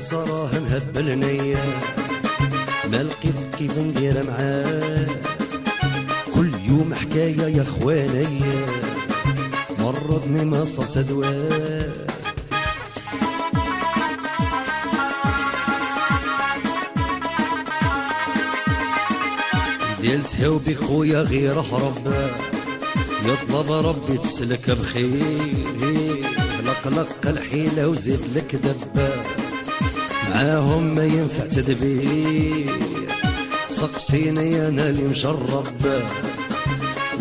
نصراه مهبل نيا ما لقيت كيف ندير معاه. كل يوم حكاية يا خواني مرضني ما صرت دواء ديالتها وبك خويا غير هرب يطلب ربي تسلك بخير. لق لق الحيلة وزيد لك دبة. معاهم ما ينفع تدبير. سقسيني أنا اللي مشرب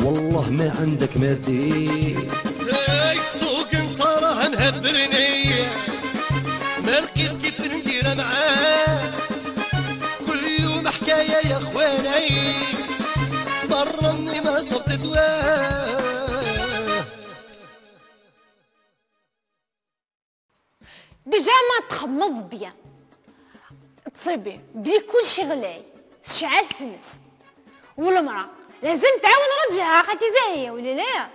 والله ما عندك ما دير هاي سوق نصاره مهبرني ما لقيت كيف ندير معاه. كل يوم حكاية يا أخواني. مرني ما صبت دواه. ديجا ما تخمض بيان تصيبي بلي كلشي غلاي شعال سنس. والمرأة لازم تعاون رجلها خاطي زاهية ولا لا؟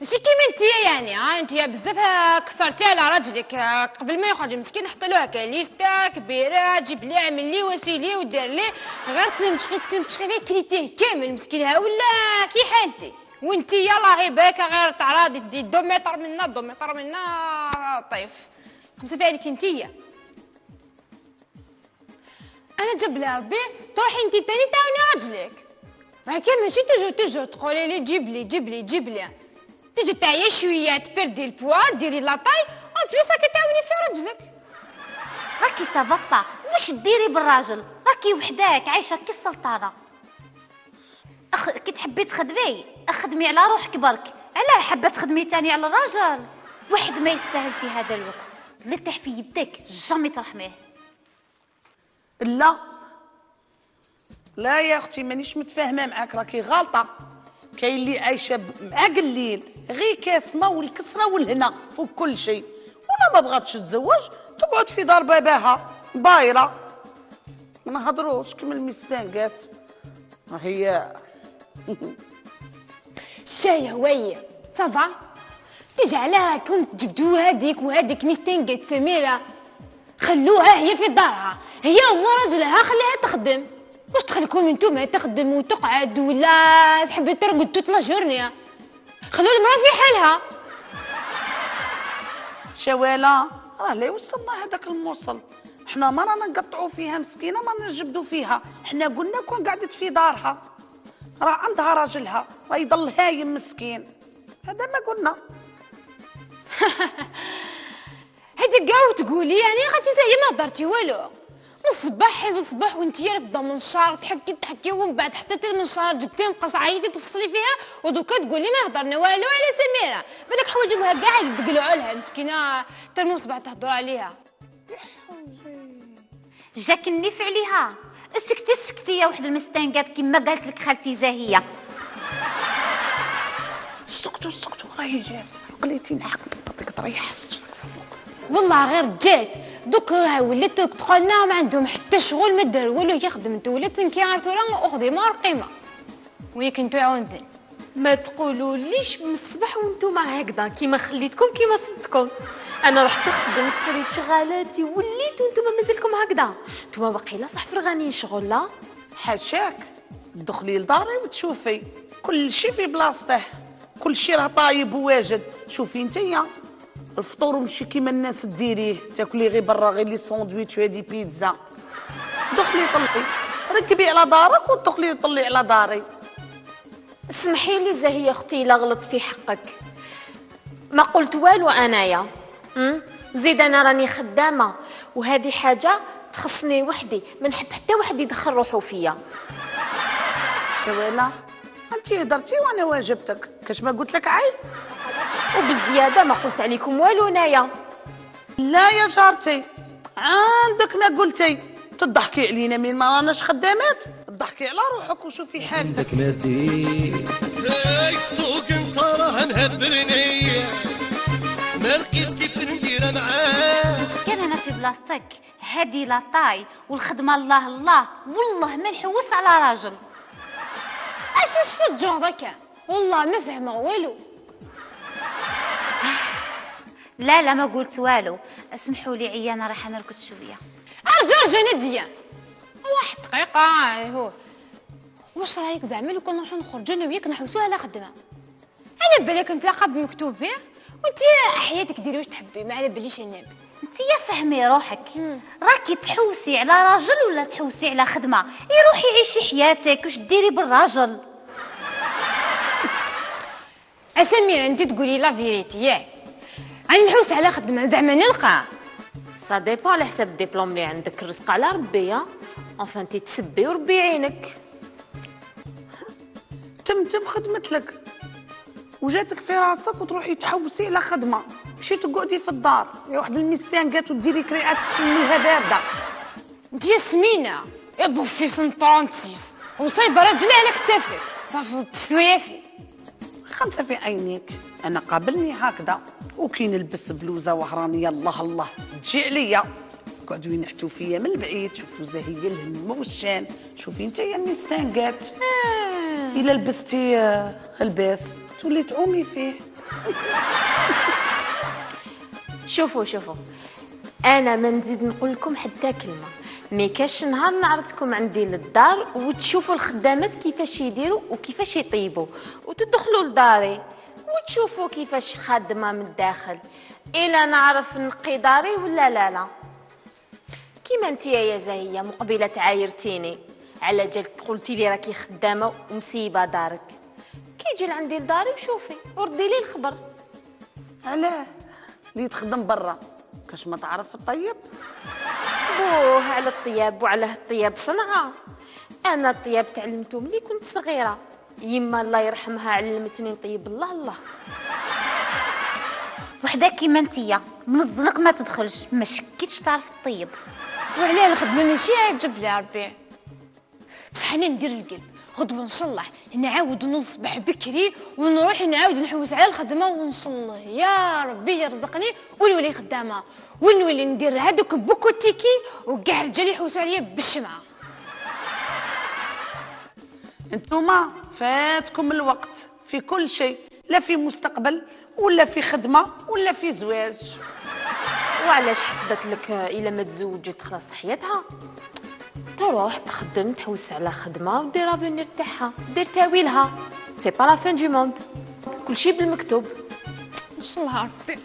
ماشي كيما انتيا يعني ها انتيا بزاف كثرتي على رجلك ها، قبل ما يخرج مسكين حط له هكا ليستا كبيرة جيب لي عمل لي وسيلي ودير لي. غير تلمشخي تلمشخي فيه كليتيه كامل مسكين. ها ولا كي حالتي؟ وانتي يلا هي باكا غير تعراضي دي دو متر منا دو متر منا طيف. في عليك انتيا أنا جاب لي ربي تروحي انتي تاني تعاوني رجلك. هكا ماشي توجو توجو تقولي لي جيب لي جيب لي جيب لي. تيجي تعيا شوية تبردي البوا ديري لاطاي اون بليس راكي تعاوني في رجلك. راكي سافا با واش ديري بالراجل؟ راكي وحداك عايشة كي السلطانة. أخ... كي تحبي تخدمي أخدمي على روحك برك. علاه حابة تخدمي تاني على الراجل؟ واحد ما يستاهل في هذا الوقت. اللي طيح في يدك جامي ترحميه. لا. لا يا أختي مانيش متفاهمة معاك راكي غلطة. كاين اللي عايشة مع قليل غير كاسمة والكسرة والهنا فوق كل شيء. ولا ما بغاتش تتزوج تقعد في دار باباها بايرة. ما نهضروش كيما المستانقات هي الشاي هواية صافا تيجي علاه راكم تجبدوا هذيك وهذيك ميستينكات سميرة. خلوها هي في دارها. هي وما راجلها خليها تخدم. واش تخليكم أنتم تخدم وتقعد ولا تحب ترقد توت لا جورني خلوا المرأة في حالها. شواله راه لا وصلنا هذاك الموصل؟ حنا ما رانا نقطعوا فيها مسكينة ما نجبدوا فيها. حنا قلنا كون قعدت في دارها. راه عندها راجلها راه يضل هايم مسكين. هذا ما قلنا. هذيك كاع وتقولي يعني غادي زي ما هضرتي والو. من الصباح من الصباح وانت في المنشار تحكي تحكي ومن بعد حطيتي المنشار جبتي مقص عيطي تفصلي فيها ودوكا تقولي ما هضرنا والو على سميرة. بالك حوايجها كاع يدقلوا لها مسكينة. حتى المصباح تهضر عليها. جاك النيف عليها اسكتي اسكتي يا وحد المستنقات كما قالت لك خالتي زاهية. سكتوا سكتوا راهي جات قليتي نحك نعطيك طريح. والله غير جات دوك ها ولات تقولنا ما عندهم حتى شغل ما دار والو هي خدمته ولات كي عرفتوا راه أخذي مار قيمة. وهي كنتو عاونتين ما تقولوا ليش من الصباح وأنتم هكذا؟ كيما خليتكم كيما صدتكم. أنا رحت خدمت فريت شغالاتي وليت وأنتم مازالكم هكذا. نتوما باقي صح فرغانين شغل لا؟ حاشاك. تدخلي لداري وتشوفي. كل شيء في بلاصته. كل شيء راه طايب وواجد. شوفي انتيا. الفطور ماشي كيما الناس ديريه تاكلي غير برا غير لي ساندويتش وهادي بيتزا. دخلي طلعي ركبي على دارك ودخلي طلي على داري. اسمحي لي زاهية أختي لا غلط في حقك. ما قلت والو أنايا؟ زيد أنا راني خدامة وهذه حاجة تخصني وحدي. ما نحب حتى واحد يدخل روحو فيا. شواله انت هدرتي وأنا واجبتك. كاش ما قلت لك عين وبالزيادة ما قلت عليكم والو انايا لا يا جارتي عندك ما قلتي. تضحكي علينا من ما راناش خدامات؟ تضحكي على روحك وشوفي حالتك. عندك ما هاي سوق نصاره مهبرني ما لقيت كيف ندير معاه. كان أنا في بلاصتك. هادي لا طاي والخدمة الله الله. والله ما نحوس على راجل. اش شفت جون والله ما فهمه والو. لا لا ما قلت والو. اسمحوا لي عيانه راح نرقد شوية. ارجع ارجع نديا واحد دقيقة هاي هو. واش رأيك زعما لو كان نروحو نخرجو أنا وياك نحوسو على خدمة؟ أنا بالك نتلاقى بمكتوب بيه وأنت حياتك ديري واش تحبي ما على باليش أنا. أنت يا فهمي روحك. راكي تحوسي على راجل ولا تحوسي على خدمة؟ يا روحي عيشي حياتك واش ديري بالراجل؟ أسمير أنت تقولي la vérité ياك. راني نحوس على خدمة زعما نلقى. ça dépend على حساب الدبلوم اللي عندك. الرزق على ربي يا enfin انت تسبي وربي يعينك تمتم خدمت لك. وجاتك في راسك وتروحي تحوسي على خدمة. مشي تقعدي في الدار. يا واحد الميستانكات وديري كريعاتك في الميها بارده أنت يا سمينة. يا بوفي سن 36 وصايبة راجلي على كتافك صافي تسويافي خمسة في عينيك. أنا قابلني هكذا. وكي نلبس بلوزة وهرانية الله الله. تجي عليا. قعدوا ينحتوا فيا من بعيد شوفوا زهية الهم والشان شوفي انت يا ميستانقات إلا لبستي آه، الباس. تولي تعومي فيه. شوفوا شوفوا. أنا ما نزيد نقول لكم حتى كلمة. مي كاش نهار نعرضكم عندي للدار وتشوفوا الخدامات كيفاش يديروا وكيفاش يطيبوا. وتدخلوا لداري. وتشوفوا كيفاش خادمة من الداخل. إلا نعرف نقي داري ولا لا لا. كيما انت يا زهيه مقبلة تعايرتيني على جالك قلتي لي راكي خدامة ومسيبة دارك. كي يجي لعندي لداري وشوفي وردي لي الخبر. علاه اللي تخدم برا. كاش ما تعرف الطيب؟ بوه على الطياب وعلى الطياب صنعة. أنا الطياب تعلمته ملي كنت صغيرة. يما الله يرحمها علمتني نطيب الله الله. وحدة كيما انتيا من الزنق ما تدخلش ما شكيتش تعرف الطيب. وعلاه الخدمة ماشي عيب جاب لي ربي بصح أنا ندير القلب. غدوة نصلح. نعاود نصبح بكري ونروح نعاود نحوس على الخدمة ونصلح. يا ربي يرزقني ونولي خدامة. ونولي ندير هادوك beaucoup ticket وكاع رجالي يحوسوا عليا بالشمعة. انتوما فاتكم الوقت في كل شيء لا في مستقبل ولا في خدمة ولا في زواج. وعلاش حسبت لك إلا ما تزوجت خلاص حياتها؟ تروح تخدم تحوس على خدمة ودير l'avenir تاعها دير تاويلها. c'est pas la fin du monde كلشي بالمكتوب. نصلح ربي.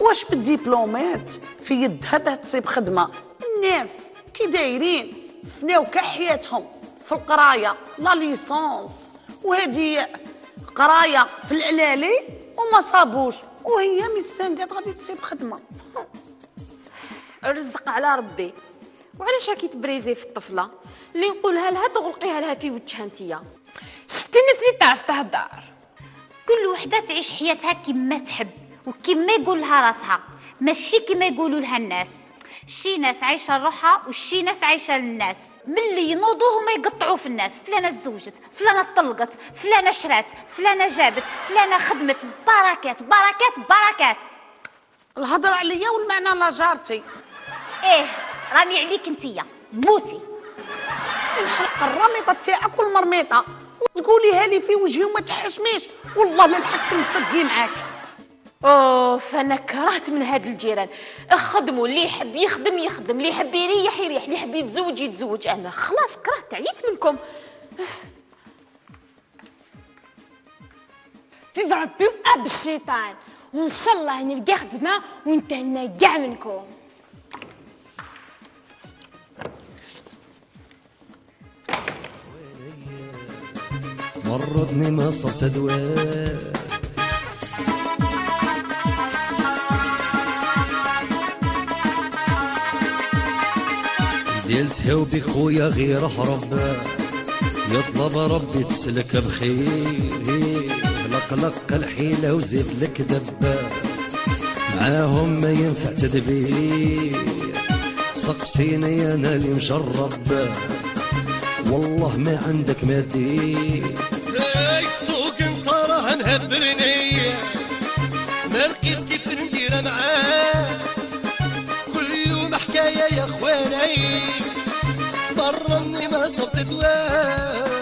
واش بالدبلومات؟ في يدها باه تصيب خدمة. الناس كي دايرين فناو كاع حياتهم. في القراية la licence وهذه قراية في العلالي وما صابوش. وهي ميسانقات غادي تصيب خدمة. الرزق على ربي. وعلاش راكي تبريزي في الطفلة؟ اللي نقولها لها تغلقيها لها في وجهها انتيا شفتي الناس اللي تعرف تهدر؟ كل وحدة تعيش حياتها كما تحب وكما يقول لها راسها. ماشي كما يقولوا لها الناس. شي ناس عايشة لروحها وشي ناس عايشة للناس. ملي ينوضوا هما يقطعوا في الناس. فلانة زوجت فلانة طلقت فلانة شرات فلانة جابت فلانة خدمت. بركات بركات بركات. الهضرة عليا والمعنى لا جارتي. إيه راني عليك انتيا موتي الحلقة الراميطه تاعك والمرميطة. وتقوليها لي في وجهي وما تحشميش. والله لا نحكم فقي معاك. أوف أنا كرهت من هاد الجيران. خدموا اللي يحب يخدم يخدم. اللي يحب يريح يريح. اللي يحب يتزوج يتزوج. أنا خلاص كرهت عييت منكم. في ربي وأب الشيطان وإن شاء الله نلقى خدمة ونتهنى كاع منكم. مرضني ما صبت دواء ديلتها وبك خويا غير هرب يطلب ربي تسلك بخير. لقلق الحيلة وزيد لك دبا معاهم ما ينفع تدبير. سقسيني أنا اللي مجرب. والله ما عندك ما دير. سوق نصارى نهبرني ما لقيت كيف ندير حكايه يا اخواني برا ما صبت دواء